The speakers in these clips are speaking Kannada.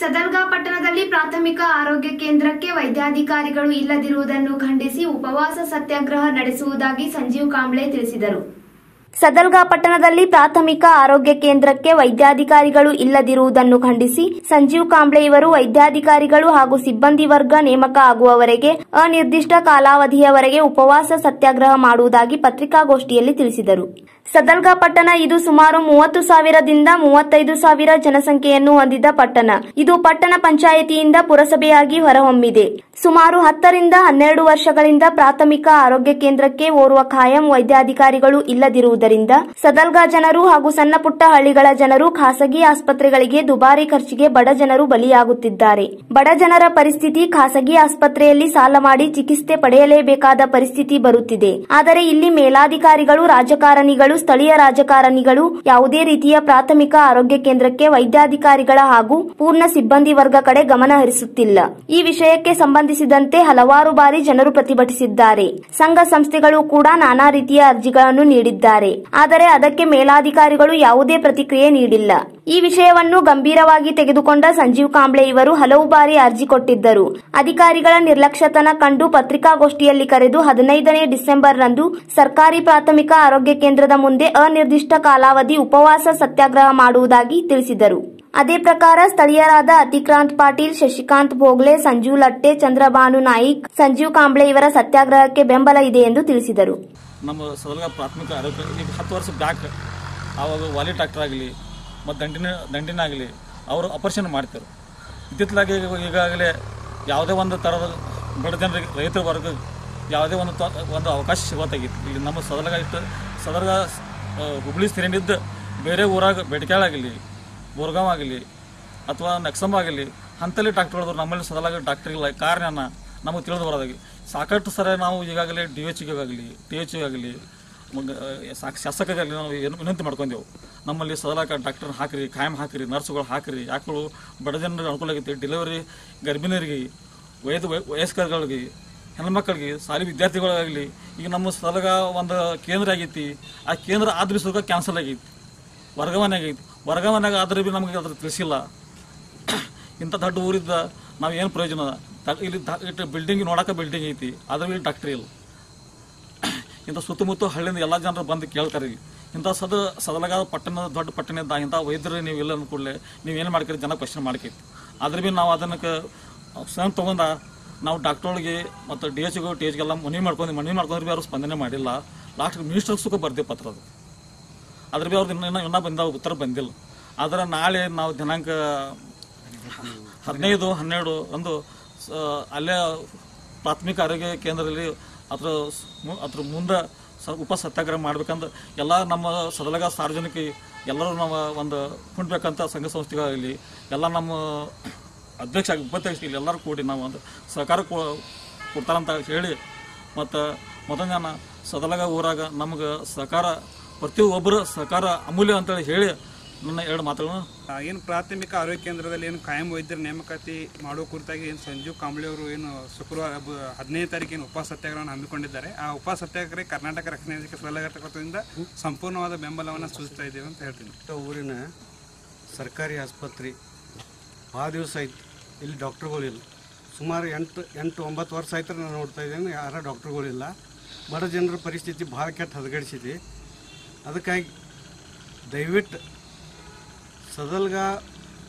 ಸದಲ್ಗಾ ಪಟ್ಟಣದಲ್ಲಿ ಪ್ರಾಥಮಿಕ ಆರೋಗ್ಯ ಕೇಂದ್ರಕ್ಕೆ ವೈದ್ಯಾಧಿಕಾರಿಗಳು ಇಲ್ಲದಿರುವುದನ್ನು ಖಂಡಿಸಿ ಉಪವಾಸ ಸತ್ಯಾಗ್ರಹ ನಡೆಸುವುದಾಗಿ ಸಂಜೀವ್ ಕಾಂಬ್ಳೆ ತಿಳಿಸಿದರು. ಸದಲ್ಗಾ ಪಟ್ಟಣದಲ್ಲಿ ಪ್ರಾಥಮಿಕ ಆರೋಗ್ಯ ಕೇಂದ್ರಕ್ಕೆ ವೈದ್ಯಾಧಿಕಾರಿಗಳು ಇಲ್ಲದಿರುವುದನ್ನು ಖಂಡಿಸಿ ಸಂಜೀವ್ ಕಾಂಬ್ಳೆ ಇವರು ವೈದ್ಯಾಧಿಕಾರಿಗಳು ಹಾಗೂ ಸಿಬ್ಬಂದಿ ವರ್ಗ ನೇಮಕ ಆಗುವವರೆಗೆ ಅನಿರ್ದಿಷ್ಟ ಕಾಲಾವಧಿಯವರೆಗೆ ಉಪವಾಸ ಸತ್ಯಾಗ್ರಹ ಮಾಡುವುದಾಗಿ ಪತ್ರಿಕಾಗೋಷ್ಠಿಯಲ್ಲಿ ತಿಳಿಸಿದರು. ಸದಲ್ಗಾ ಪಟ್ಟಣ ಇದು ಸುಮಾರು ಮೂವತ್ತು ಸಾವಿರದಿಂದ ಮೂವತ್ತೈದು ಸಾವಿರ ಜನಸಂಖ್ಯೆಯನ್ನು ಹೊಂದಿದ ಪಟ್ಟಣ. ಇದು ಪಟ್ಟಣ ಪಂಚಾಯಿತಿಯಿಂದ ಪುರಸಭೆಯಾಗಿ ಹೊರಹೊಮ್ಮಿದೆ. ಸುಮಾರು ಹತ್ತರಿಂದ ಹನ್ನೆರಡು ವರ್ಷಗಳಿಂದ ಪ್ರಾಥಮಿಕ ಆರೋಗ್ಯ ಕೇಂದ್ರಕ್ಕೆ ಓರ್ವ ಖಾಯಂ ವೈದ್ಯಾಧಿಕಾರಿಗಳು ಇಲ್ಲದಿರುವುದರಿಂದ ಸದಲ್ಗಾ ಜನರು ಹಾಗೂ ಸಣ್ಣಪುಟ್ಟ ಹಳ್ಳಿಗಳ ಜನರು ಖಾಸಗಿ ಆಸ್ಪತ್ರೆಗಳಿಗೆ ದುಬಾರಿ ಖರ್ಚಿಗೆ ಬಡ ಜನರು ಬಲಿಯಾಗುತ್ತಿದ್ದಾರೆ. ಬಡ ಜನರ ಪರಿಸ್ಥಿತಿ ಖಾಸಗಿ ಆಸ್ಪತ್ರೆಯಲ್ಲಿ ಸಾಲ ಮಾಡಿ ಚಿಕಿತ್ಸೆ ಪಡೆಯಲೇಬೇಕಾದ ಪರಿಸ್ಥಿತಿ ಬರುತ್ತಿದೆ. ಆದರೆ ಇಲ್ಲಿ ಮೇಲಾಧಿಕಾರಿಗಳು, ರಾಜಕಾರಣಿಗಳು, ಸ್ಥಳೀಯ ರಾಜಕಾರಣಿಗಳು, ಯಾವುದೇ ರೀತಿಯ ಪ್ರಾಥಮಿಕ ಆರೋಗ್ಯ ಕೇಂದ್ರಕ್ಕೆ ವೈದ್ಯಾಧಿಕಾರಿಗಳ ಹಾಗೂ ಪೂರ್ಣ ಸಿಬ್ಬಂದಿ ವರ್ಗ ಕಡೆ ಗಮನ ಹರಿಸುತ್ತಿಲ್ಲ. ಈ ವಿಷಯಕ್ಕೆ ಸಂಬಂಧಿಸಿದಂತೆ ಹಲವಾರು ಬಾರಿ ಜನರು ಪ್ರತಿಭಟಿಸಿದ್ದಾರೆ. ಸಂಘ ಸಂಸ್ಥೆಗಳು ಕೂಡ ನಾನಾ ರೀತಿಯ ಅರ್ಜಿಗಳನ್ನು ನೀಡಿದ್ದಾರೆ. ಆದರೆ ಅದಕ್ಕೆ ಮೇಲಾಧಿಕಾರಿಗಳು ಯಾವುದೇ ಪ್ರತಿಕ್ರಿಯೆ ನೀಡಿಲ್ಲ. ಈ ವಿಷಯವನ್ನು ಗಂಭೀರವಾಗಿ ತೆಗೆದುಕೊಂಡ ಸಂಜೀವ್ ಕಾಂಬ್ಳೆ ಇವರು ಹಲವು ಬಾರಿ ಅರ್ಜಿ ಕೊಟ್ಟಿದ್ದರು. ಅಧಿಕಾರಿಗಳ ನಿರ್ಲಕ್ಷ್ಯತನ ಕಂಡು ಪತ್ರಿಕಾಗೋಷ್ಠಿಯಲ್ಲಿ ಕರೆದು ಹದಿನೈದನೇ ಡಿಸೆಂಬರ್ರಂದು ಸರ್ಕಾರಿ ಪ್ರಾಥಮಿಕ ಆರೋಗ್ಯ ಕೇಂದ್ರದ ಮುಂದೆ ಅನಿರ್ದಿಷ್ಟ ಕಾಲಾವಧಿ ಉಪವಾಸ ಸತ್ಯಾಗ್ರಹ ಮಾಡುವುದಾಗಿ ತಿಳಿಸಿದರು. ಅದೇ ಪ್ರಕಾರ ಸ್ಥಳೀಯರಾದ ಅತಿಕ್ರಾಂತ್ ಪಾಟೀಲ್, ಶಶಿಕಾಂತ್ ಭೋಗ್ಲೆ, ಸಂಜು ಲಟ್ಟೆ ಚಂದ್ರಭಾನು ನಾಯಿಕ್, ಸಂಜೀವ್ ಕಾಂಬ್ಳೆ ಇವರ ಸತ್ಯಾಗ್ರಹಕ್ಕೆ ಬೆಂಬಲ ಇದೆ ಎಂದು ತಿಳಿಸಿದರು. ನಮ್ಮ ಸದಲಗ ಪ್ರಾಥಮಿಕ ಆರೋಗ್ಯ, ಈಗ ಹತ್ತು ವರ್ಷ ಬ್ಯಾಕ್, ಆವಾಗ ವಾಲಿ ಡಾಕ್ಟರ್ ಆಗಲಿ, ಮತ್ತು ದಂಡಿನ ದಂಡಿನಾಗಲಿ ಅವರು ಆಪರೇಷನ್ ಮಾಡ್ತಾರೆ ಇತ್ತಿತ್ತಲಾಗಿ ಈಗ- ಈಗಾಗಲೇ ಯಾವುದೇ ಒಂದು ಥರದ ಬಡ ಜನರಿಗೆ, ರೈತರ ವರ್ಗ ಯಾವುದೇ ಒಂದು ಒಂದು ಅವಕಾಶ ಸಿಗೋತಾಗಿತ್ತು ಇಲ್ಲಿ ನಮ್ಮ ಸದಲಗ ಇತ್ತು ಸದಲ್ಗ ಹುಬ್ಳಿ ಸ್ಥಿರನಿದ್ದು ಬೇರೆ ಊರಾಗ, ಬೆಡಕ್ಯಾಳಾಗಲಿ ಬೋರ್ಗಾಂವ್ ಆಗಲಿ ಅಥವಾ ನೆಕ್ಸಮ್ ಆಗಲಿ ಅಂತಲ್ಲಿ ಡಾಕ್ಟರ್ಗಳು ನಮ್ಮಲ್ಲಿ ಸದಲಾಗಿ ಇಲ್ಲ. ಕಾರಣ ನಮಗೆ ತಿಳಿದು ಬರೋದಾಗಿ. ಸಾಕಷ್ಟು ಸರ ನಾವು ಈಗಾಗಲೇ ಡಿ ಎಚ್ ಆಗಲಿ ಟಿ ಎಚ್ ಆಗಲಿ ಶಾಸಕರಾಗಲಿ ನಾವು ಏನು ವಿನಂತಿ ಮಾಡ್ಕೊಂಡೆವು. ನಮ್ಮಲ್ಲಿ ಸದಲಾಕ ಡಾಕ್ಟರ್ ಹಾಕಿರಿ, ಕಾಯಂ ಹಾಕಿರಿ, ನರ್ಸ್ಗಳು ಹಾಕಿರಿ ಯಾಕಳು ಬಡ ಜನರಿಗೆ ಅನುಕೂಲ ಆಗೈತಿ. ಡೆಲಿವರಿ ಗರ್ಭಿಣಿಯರಿಗೆ, ವಯದು ವಯಸ್ಕರುಗಳಿಗೆ, ಹೆಣ್ಮಕ್ಳಿಗೆ, ಶಾಲೆ ವಿದ್ಯಾರ್ಥಿಗಳಾಗಲಿ ಈಗ ನಮ್ಮ ಸದಲಾಗ ಒಂದು ಕೇಂದ್ರ ಆಗೈತಿ. ಆ ಕೇಂದ್ರ ಆದ್ರೂ ಸುಖ ಕ್ಯಾನ್ಸಲ್ ಆಗೈತಿ. ವರ್ಗಾವಣೆ ಆಗೈತಿ. ವರ್ಗಾವಣೆಗೆ ಆದ್ರೆ ಭೀ ನಮಗೆ ಅದ್ರ ತಿಳಿಸಿಲ್ಲ. ಇಂಥ ದೊಡ್ಡ ಊರಿದ್ದ ನಾವು ಏನು ಪ್ರಯೋಜನ? ಇಲ್ಲಿ ಬಿಲ್ಡಿಂಗ್ ನೋಡಕ್ಕೆ ಬಿಲ್ಡಿಂಗ್ ಐತಿ ಅದ್ರ ಇಲ್ಲಿ ಡಾಕ್ಟ್ರಿ ಇಲ್ಲ. ಇಂಥ ಸುತ್ತಮುತ್ತ ಹಳ್ಳಿಯಿಂದ ಎಲ್ಲ ಜನರು ಬಂದು ಕೇಳ್ತಾರೆ ಇಂಥ ಸದ ಸದಲಗಾದ ಪಟ್ಟಣ, ದೊಡ್ಡ ಪಟ್ಟಣ ಇದ್ದ ಇಂಥ ವೈದ್ಯರು ನೀವು ಇಲ್ಲ ಅಂದ ಕೂಡಲೇ ನೀವು ಏನು ಮಾಡ್ತೀರಿ ಜನ ಕ್ವಶನ್ ಮಾಡ್ಕೈತಿ ಆದ್ರೆ ಭೀ ನಾವು ಅದನ್ನು ಸ್ವಯಂ ತೊಗೊಂಡ ನಾವು ಡಾಕ್ಟ್ರೊಳಗೆ ಮತ್ತು ಡಿ ಎಚ್ಗೂ ಟಿ ಎಚ್ಗೆಲ್ಲ ಮನವಿ ಮಾಡ್ಕೊಂಡು, ಮನವಿ ಮಾಡ್ಕೊಂಡ್ರೆ ಭೀ ಅವರು ಸ್ಪಂದನೆ ಮಾಡಿಲ್ಲ. ಲಾಸ್ಟ್ ಮಿನಿಸ್ಟರ್ ಸುಖ ಬರ್ದೆ ಪತ್ರ ಅದು. ಅದ್ರ ಭೀ ಅವ್ರದ್ದು ಇನ್ನೂ ಇನ್ನೂ ಬಂದ ಉತ್ತರ ಬಂದಿಲ್ಲ. ಆದರೆ ನಾಳೆ ನಾವು ದಿನಾಂಕ ಹದಿನೈದು, ಹನ್ನೆರಡು ಒಂದು ಅಲ್ಲೇ ಪ್ರಾಥಮಿಕ ಆರೋಗ್ಯ ಕೇಂದ್ರದಲ್ಲಿ ಅದ್ರ ಅದ್ರ ಮುಂದೆ ಸ ಉಪ ಸತ್ಯಾಗ್ರಹ ಮಾಡ್ಬೇಕಂದ್ರೆ ಎಲ್ಲ ನಮ್ಮ ಸದಲಗ ಸಾರ್ವಜನಿಕ ಎಲ್ಲರೂ ನಾವು ಒಂದು ಕುಂಡ್ಬೇಕಂತ ಸಂಘ ಸಂಸ್ಥೆಗಳಾಗಲಿ ಎಲ್ಲ ನಮ್ಮ ಅಧ್ಯಕ್ಷ, ಉಪಾಧ್ಯಕ್ಷ ಇಲ್ಲಿ ಎಲ್ಲರೂ ಕೂಡಿ ನಾವು ಒಂದು ಸಹಕಾರ ಕೊಡ್ತಾರಂತ ಹೇಳಿ ಮತ್ತು ಮೊದಲನೇ ಸದಲಗ ಊರಾಗ ನಮ್ಗೆ ಸಹಕಾರ ಪ್ರತಿಯೊಬ್ಬರು ಸಹಕಾರ ಅಮೂಲ್ಯ ಅಂತೇಳಿ ಹೇಳಿ ನನ್ನ ಎರಡು ಮಾತುಗಳನ್ನು. ಏನು ಪ್ರಾಥಮಿಕ ಆರೋಗ್ಯ ಕೇಂದ್ರದಲ್ಲಿ ಏನು ಕಾಯಂ ವೈದ್ಯರ ನೇಮಕಾತಿ ಮಾಡೋ ಕುರಿತಾಗಿ ಏನು ಸಂಜೀವ್ ಕಾಂಬ್ಳಿ ಅವರು ಏನು ಶುಕ್ರವಾರ ಬ- ಹದಿನೈದು ತಾರೀಕಿನ ಉಪ ಸತ್ಯಾಗ್ರಹವನ್ನು ಹಮ್ಮಿಕೊಂಡಿದ್ದಾರೆ. ಆ ಉಪ ಸತ್ಯಾಗ್ರಹ ಕರ್ನಾಟಕ ರಕ್ಷಣಾ ಸಲಹೆಗಳಿಂದ ಸಂಪೂರ್ಣವಾದ ಬೆಂಬಲವನ್ನು ಸೂಚಿಸ್ತಾ ಇದ್ದೀವಿ ಅಂತ ಹೇಳ್ತೀನಿ. ಊರಿನ ಸರ್ಕಾರಿ ಆಸ್ಪತ್ರೆ ಭಾಳ ದಿವಸ ಆಯ್ತು. ಇಲ್ಲಿ ಡಾಕ್ಟ್ರುಗಳಿಲ್ಲ ಸುಮಾರು ಎಂಟು ಎಂಟು ಒಂಬತ್ತು ವರ್ಷ ಆಯ್ತು ನಾನು ನೋಡ್ತಾ ಇದ್ದೇನೆ ಯಾರ ಡಾಕ್ಟ್ರುಗಳಿಲ್ಲ ಬಡ ಜನರ ಪರಿಸ್ಥಿತಿ ಭಾಳ ಕೆಟ್ಟ ಹದಗಡಿಸಿದೆ. ಅದಕ್ಕಾಗಿ ದಯವಿಟ್ಟು ಸದಲ್ಗ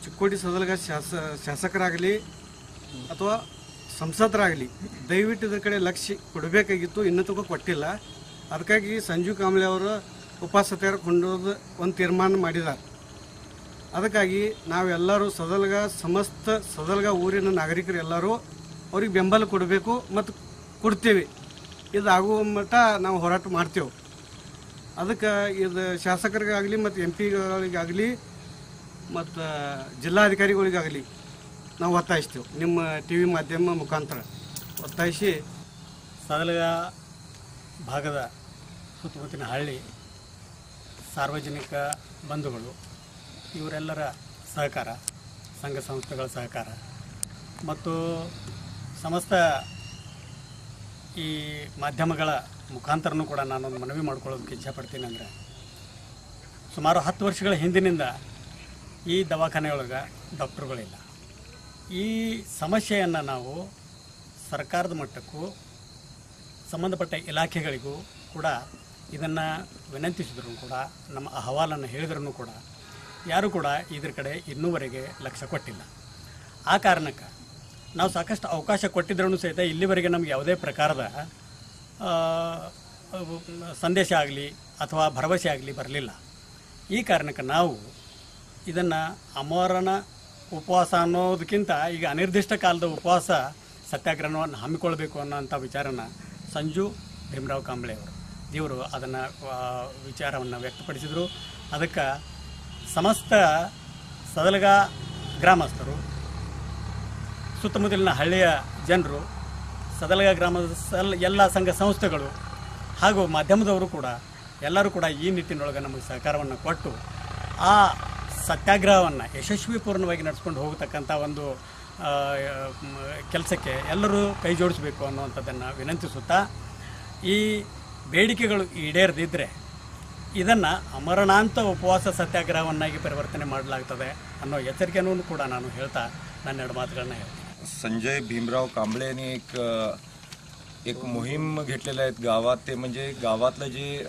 ಚಿಕ್ಕೋಡಿ ಸದಲ್ಗ ಶಾಸ, ಶಾಸಕರಾಗಲಿ ಅಥವಾ ಸಂಸದರಾಗಲಿ, ದಯವಿಟ್ಟು ಇದ್ರ ಕಡೆ ಲಕ್ಷ್ಯ ಕೊಡಬೇಕಾಗಿತ್ತು, ಇನ್ನೂ ತನಕ ಕೊಟ್ಟಿಲ್ಲ. ಅದಕ್ಕಾಗಿ ಸಂಜೀವ್ ಕಾಂಬ್ಳೆ ಅವರು ಉಪಸತ್ಯಾಗ್ರಹ ಕೊಂಡೋದು ಒಂದು ತೀರ್ಮಾನ ಮಾಡಿದ್ದಾರೆ. ಅದಕ್ಕಾಗಿ ನಾವೆಲ್ಲರೂ ಸದಲ್ಗ, ಸಮಸ್ತ ಸದಲ್ಗ ಊರಿನ ನಾಗರಿಕರು ಎಲ್ಲರೂ ಅವ್ರಿಗೆ ಬೆಂಬಲ ಕೊಡಬೇಕು ಮತ್ತು ಕೊಡ್ತೇವೆ. ಇದು ಆಗುವ ಮಟ್ಟ ನಾವು ಹೋರಾಟ ಮಾಡ್ತೇವೆ. ಅದಕ್ಕೆ ಇದು ಶಾಸಕರಿಗಾಗಲಿ ಮತ್ತು ಎಂ ಪಿಗಳಿಗಾಗಲಿ ಮತ್ತು ಜಿಲ್ಲಾಧಿಕಾರಿಗಳಿಗಾಗಲಿ ನಾವು ಒತ್ತಾಯಿಸ್ತೇವೆ. ನಿಮ್ಮ ಟಿ ವಿ ಮಾಧ್ಯಮ ಮುಖಾಂತರ ಒತ್ತಾಯಿಸಿ ಸದಲಗ ಭಾಗದ ಸುತ್ತಮುತ್ತಿನ ಹಳ್ಳಿ, ಸಾರ್ವಜನಿಕ ಬಂಧುಗಳು, ಇವರೆಲ್ಲರ ಸಹಕಾರ, ಸಂಘ ಸಂಸ್ಥೆಗಳ ಸಹಕಾರ, ಮತ್ತು ಸಮಸ್ತ ಈ ಮಾಧ್ಯಮಗಳ ಮುಖಾಂತರನೂ ಕೂಡ ನಾನೊಂದು ಮನವಿ ಮಾಡ್ಕೊಳ್ಳೋದಕ್ಕೆ ಇಚ್ಛಪಡ್ತೀನಿ ಅಂದರೆ, ಸುಮಾರು ಹತ್ತು ವರ್ಷಗಳ ಹಿಂದಿನಿಂದ ಈ ದವಾಖಾನೆಯೊಳಗೆ ಡಾಕ್ಟ್ರುಗಳಿಲ್ಲ. ಈ ಸಮಸ್ಯೆಯನ್ನು ನಾವು ಸರ್ಕಾರದ ಮಟ್ಟಕ್ಕೂ ಸಂಬಂಧಪಟ್ಟ ಇಲಾಖೆಗಳಿಗೂ ಕೂಡ ಇದನ್ನು ವಿನಂತಿಸಿದ್ರು ಕೂಡ, ನಮ್ಮ ಅಹವಾಲನ್ನು ಹೇಳಿದ್ರೂ ಕೂಡ ಯಾರೂ ಕೂಡ ಇದ್ರ ಕಡೆ ಇನ್ನೂವರೆಗೆ ಲಕ್ಷ್ಯ ಕೊಟ್ಟಿಲ್ಲ. ಆ ಕಾರಣಕ್ಕೆ ನಾವು ಸಾಕಷ್ಟು ಅವಕಾಶ ಕೊಟ್ಟಿದ್ರೂ ಸಹಿತ ಇಲ್ಲಿವರೆಗೆ ನಮ್ಗೆ ಯಾವುದೇ ಪ್ರಕಾರದ ಸಂದೇಶ ಆಗಲಿ ಅಥವಾ ಭರವಸೆ ಆಗಲಿ ಬರಲಿಲ್ಲ. ಈ ಕಾರಣಕ್ಕೆ ನಾವು ಇದನ್ನು ಅಮರಣ ಉಪವಾಸ ಅನ್ನೋದಕ್ಕಿಂತ ಈಗ ಅನಿರ್ದಿಷ್ಟ ಕಾಲದ ಉಪವಾಸ ಸತ್ಯಾಗ್ರಹವನ್ನು ಹಮ್ಮಿಕೊಳ್ಬೇಕು ಅನ್ನೋಂಥ ವಿಚಾರನ ಸಂಜು ಭೀಮರಾವ್ ಕಾಂಬ್ಳೆ ಅವರು. ಇವರು ಅದನ್ನು ವಿಚಾರವನ್ನು ವ್ಯಕ್ತಪಡಿಸಿದರು. ಅದಕ್ಕೆ ಸಮಸ್ತ ಸದಲಗ ಗ್ರಾಮಸ್ಥರು, ಸುತ್ತಮುತ್ತಲಿನ ಹಳ್ಳಿಯ ಜನರು ಸದಲಗ ಗ್ರಾಮದ ಸಲ್ ಎಲ್ಲ ಸಂಘ ಸಂಸ್ಥೆಗಳು ಹಾಗೂ ಮಾಧ್ಯಮದವರು ಕೂಡ ಎಲ್ಲರೂ ಕೂಡ ಈ ನಿಟ್ಟಿನೊಳಗೆ ನಮಗೆ ಸಹಕಾರವನ್ನು ಕೊಟ್ಟು ಆ ಸತ್ಯಾಗ್ರಹವನ್ನು ಯಶಸ್ವಿಪೂರ್ಣವಾಗಿ ನಡೆಸ್ಕೊಂಡು ಹೋಗತಕ್ಕಂಥ ಒಂದು ಕೆಲಸಕ್ಕೆ ಎಲ್ಲರೂ ಕೈ ಜೋಡಿಸಬೇಕು ಅನ್ನುವಂಥದ್ದನ್ನು ವಿನಂತಿಸುತ್ತಾ ಈ ಬೇಡಿಕೆಗಳು ಈಡೇರದಿದ್ದರೆ ಇದನ್ನು ಅಮರಣಾಂತ ಉಪವಾಸ ಸತ್ಯಾಗ್ರಹವನ್ನಾಗಿ ಪರಿವರ್ತನೆ ಮಾಡಲಾಗ್ತದೆ ಅನ್ನೋ ಎಚ್ಚರಿಕೆಯನ್ನು ಕೂಡ ನಾನು ಹೇಳ್ತಾ ನನ್ನೆರಡು ಮಾತುಗಳನ್ನ ಹೇಳ್ತೀನಿ. संजय भीमराव कांबळे यांनी एक एक मोहीम घेतलेलं आहे गावात. ते म्हणजे गावातलं जे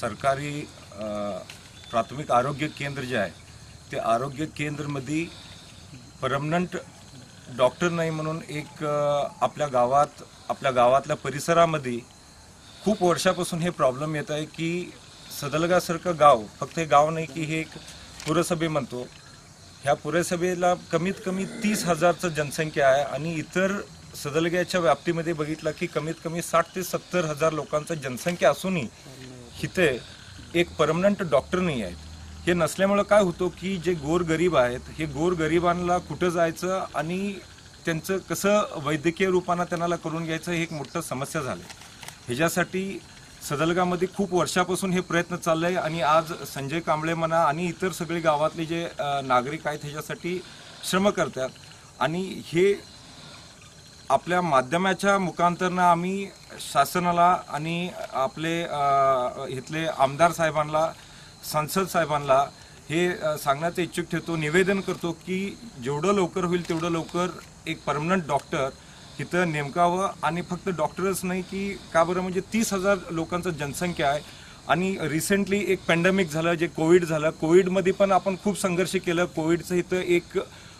सरकारी प्राथमिक आरोग्य केंद्र जे आहे ते आरोग्य केंद्रमध्ये परमनंट डॉक्टर नाही म्हणून एक आपल्या गावात आपल्या गावातल्या परिसरामध्ये खूप वर्षापासून हे प्रॉब्लेम येत आहे की सदलगासारखं गाव फक्त हे गाव नाही की हे एक पुरसभे म्हणतो ह्या पुरसभेला कमीत कमी तीस हजारचं जनसंख्या आहे आणि इतर सदलग्याच्या व्याप्तीमध्ये बघितलं की कमीत कमी साठ ते सत्तर हजार लोकांचं जनसंख्या असूनही इथे एक परमनंट डॉक्टर नाही आहेत. हे नसल्यामुळं काय होतं की जे गोरगरीब आहेत हे गोरगरिबांना कुठं जायचं आणि त्यांचं कसं वैद्यकीय रूपानं त्यांना करून घ्यायचं हे एक मोठं समस्या झालं. ह्याच्यासाठी सदलगामध्ये खूप वर्षापासून हे प्रयत्न चालले आणि आज संजय कांबळे म्हणा आणि इतर सगळे गावातले जे नागरिक आहेत ह्याच्यासाठी श्रम करतात. आणि हे आपल्या माध्यमाच्या मुखांतरनं आम्ही शासनाला आणि आपले इथले आमदार साहेबांना संसद साहेबांना हे अ, सांगण्याचं इच्छुक ठेवतो निवेदन करतो की जेवढं लवकर होईल तेवढं लवकर एक परमनंट डॉक्टर इथं नेमकावं आणि फक्त डॉक्टरच नाही की का बरं म्हणजे तीस हजार लोकांचं जनसंख्या आहे. आणि रिसेंटली एक पॅन्डेमिक झालं जे कोविड झालं. कोविडमध्ये पण आपण खूप संघर्ष केलं. कोविडचं इथं एक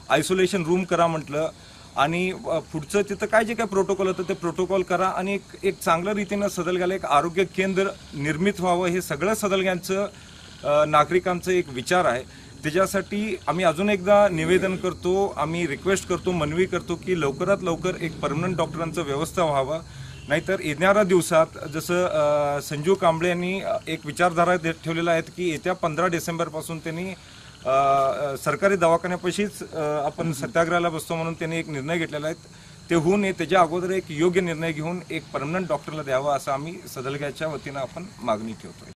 आयसोलेशन रूम करा म्हटलं. आणि पुढचं तिथं काय जे काय प्रोटोकॉल होतं ते प्रोटोकॉल करा आणि एक एक चांगल्या रीतीनं सदलग्याला एक आरोग्य केंद्र निर्मित व्हावं हे सगळं सदलग्यांचं नागरिकांचं एक विचार आहे. त्याच्यासाठी आम्ही अजून एकदा निवेदन करतो आम्ही रिक्वेस्ट करतो मनवी करतो की लवकरात लवकर एक परमनंट डॉक्टरांचं व्यवस्था व्हावं. नाहीतर येणाऱ्या दिवसात जसं संजीव कांबळे यांनी एक विचारधारा दे- ठेवलेला आहेत की येत्या पंधरा डिसेंबरपासून त्यांनी सरकारी दवाखान्यापाशीच आपण सत्याग्रहाला बसतो म्हणून त्यांनी एक निर्णय घेतलेला आहे. ते होऊ नये त्याच्या अगोदर एक योग्य निर्णय घेऊन एक परमनंट डॉक्टरला द्यावा असं आम्ही सदलग्याच्या वतीनं आपण मागणी ठेवतो